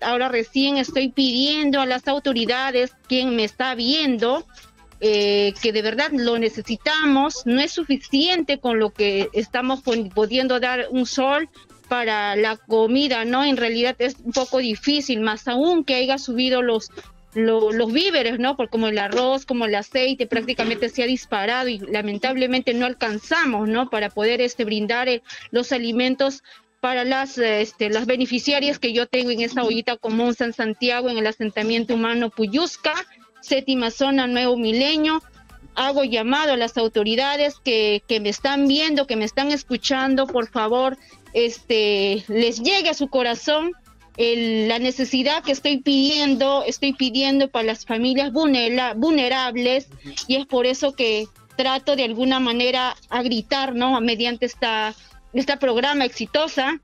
ahora recién estoy pidiendo a las autoridades, quien me está viendo, eh, que de verdad lo necesitamos, no es suficiente con lo que estamos pudiendo dar un sol para la comida, ¿no? En realidad es un poco difícil, más aún que haya subido los, los víveres, ¿no? Por como el arroz, como el aceite, prácticamente se ha disparado y lamentablemente no alcanzamos, ¿no? Para poder este, brindar eh, los alimentos para las, este, las beneficiarias que yo tengo en esta ollita común San Santiago, en el asentamiento humano Puyusca, séptima zona Nuevo Milenio. Hago llamado a las autoridades que, que me están viendo, que me están escuchando, por favor, este, les llegue a su corazón la necesidad que estoy pidiendo, estoy pidiendo para las familias vulnerables y es por eso que trato de alguna manera a gritar, ¿no? Mediante esta esta programa exitosa.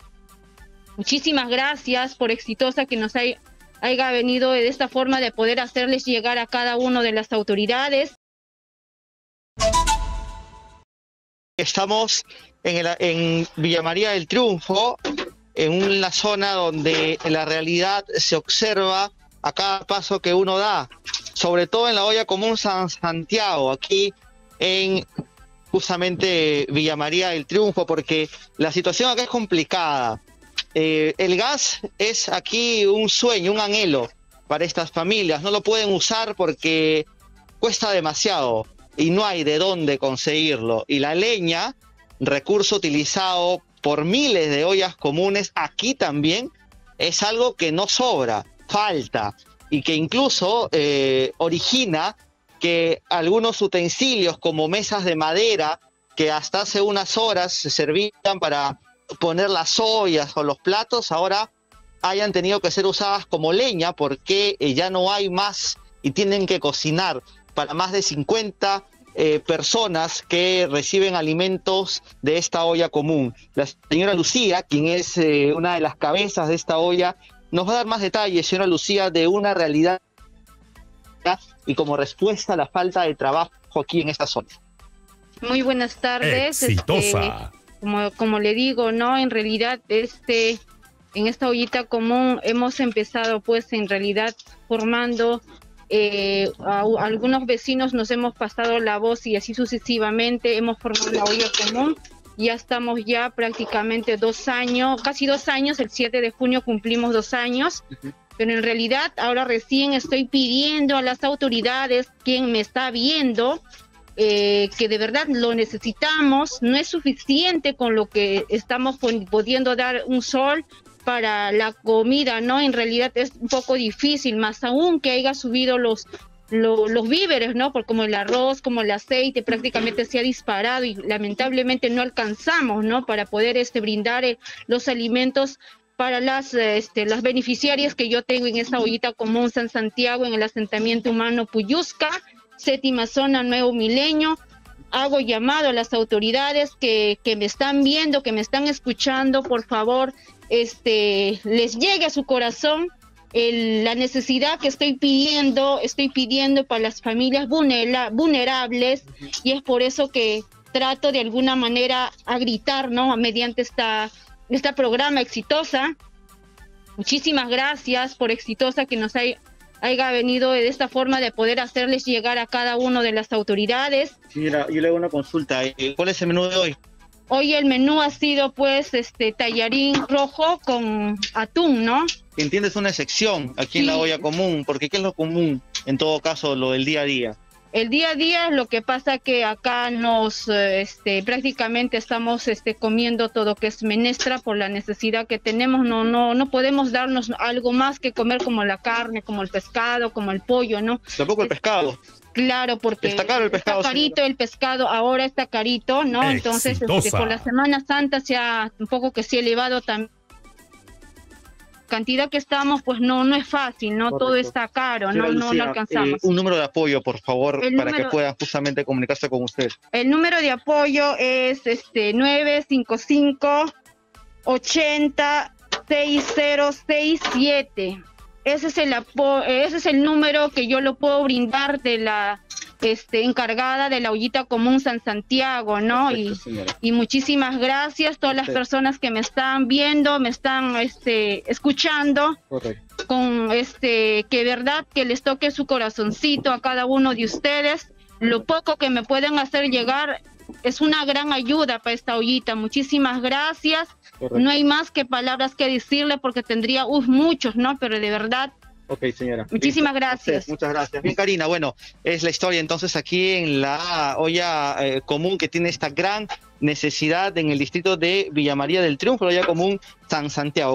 Muchísimas gracias por exitosa que nos haya venido de esta forma de poder hacerles llegar a cada uno de las autoridades. Estamos en, en Villa María del Triunfo, en una zona donde la realidad se observa a cada paso que uno da, sobre todo en la olla común San Santiago, aquí en justamente Villa María del Triunfo, porque la situación acá es complicada. Eh, el gas es aquí un sueño, un anhelo para estas familias. No lo pueden usar porque cuesta demasiado y no hay de dónde conseguirlo. Y la leña, recurso utilizado por miles de ollas comunes, aquí también es algo que no sobra, falta y que incluso eh, origina que algunos utensilios como mesas de madera que hasta hace unas horas se servían para poner las ollas o los platos, ahora hayan tenido que ser usadas como leña porque eh, ya no hay más y tienen que cocinar para más de 50 eh, personas que reciben alimentos de esta olla común. La señora Lucía, quien es eh, una de las cabezas de esta olla, nos va a dar más detalles, señora Lucía, de una realidad y como respuesta a la falta de trabajo aquí en esta zona. Muy buenas tardes. Este, Exitosa. como, como le digo, ¿no? En realidad, este, en esta ollita común hemos empezado, pues, en realidad, formando eh, a, algunos vecinos nos hemos pasado la voz y así sucesivamente hemos formado la olla común. Ya estamos ya prácticamente dos años, casi dos años, el 7 de junio cumplimos dos años, pero en realidad ahora recién estoy pidiendo a las autoridades, quien me está viendo, eh, que de verdad lo necesitamos, no es suficiente con lo que estamos pudiendo dar un sol para la comida, ¿no? En realidad es un poco difícil, más aún que haya subido los, los víveres, ¿no? Por como el arroz, como el aceite, prácticamente se ha disparado y lamentablemente no alcanzamos, ¿no? Para poder este, brindar eh, los alimentos para las, este, las beneficiarias que yo tengo en esta ollita común San Santiago, en el asentamiento humano Puyusca, séptima zona Nuevo Milenio. Hago llamado a las autoridades que, que me están viendo, que me están escuchando, por favor, este, les llegue a su corazón la necesidad que estoy pidiendo, estoy pidiendo para las familias vulnerables y es por eso que trato de alguna manera a gritar, ¿no? Mediante esta, esta programa exitosa. Muchísimas gracias por exitosa que nos hay haya venido de esta forma de poder hacerles llegar a cada uno de las autoridades. Mira, yo le hago una consulta. Eh, ¿Cuál es el menú de hoy? Hoy el menú ha sido pues este tallarín rojo con atún, ¿no? Entiendes una excepción aquí en la olla común, porque ¿qué es lo común en todo caso, lo del día a día? El día a día lo que pasa que acá nos eh, este, prácticamente estamos este, comiendo todo que es menestra por la necesidad que tenemos. No, no, no podemos darnos algo más que comer como la carne, como el pescado, como el pollo, ¿no? Tampoco el pescado. Claro, porque está caro el pescado. Está carito el pescado, ahora está carito, ¿no? Entonces, este, por la Semana Santa se ha un poco que se ha elevado también cantidad que estamos, pues no no es fácil, no todo está caro, no, no, alcanzamos. Eh, un número de apoyo, por favor, para que puedan justamente comunicarse con usted. El número de apoyo es este 955 80 6067. Ese es el ese es el número que yo lo puedo brindar de la este, encargada de la ollita común San Santiago, ¿no? y, y, muchísimas gracias a todas las personas que me están viendo, me están este, escuchando. Con este, que verdad que les toque su corazoncito a cada uno de ustedes. Lo poco que me pueden hacer llegar es una gran ayuda para esta ollita. Muchísimas gracias. No hay más que palabras que decirle porque tendría muchos, ¿no? Pero de verdad Ok, señora. Muchísimas gracias. muchas gracias. Bien, Karina, bueno, es la historia entonces aquí en la olla eh, común que tiene esta gran necesidad en el distrito de Villa María del Triunfo, la olla común San Santiago.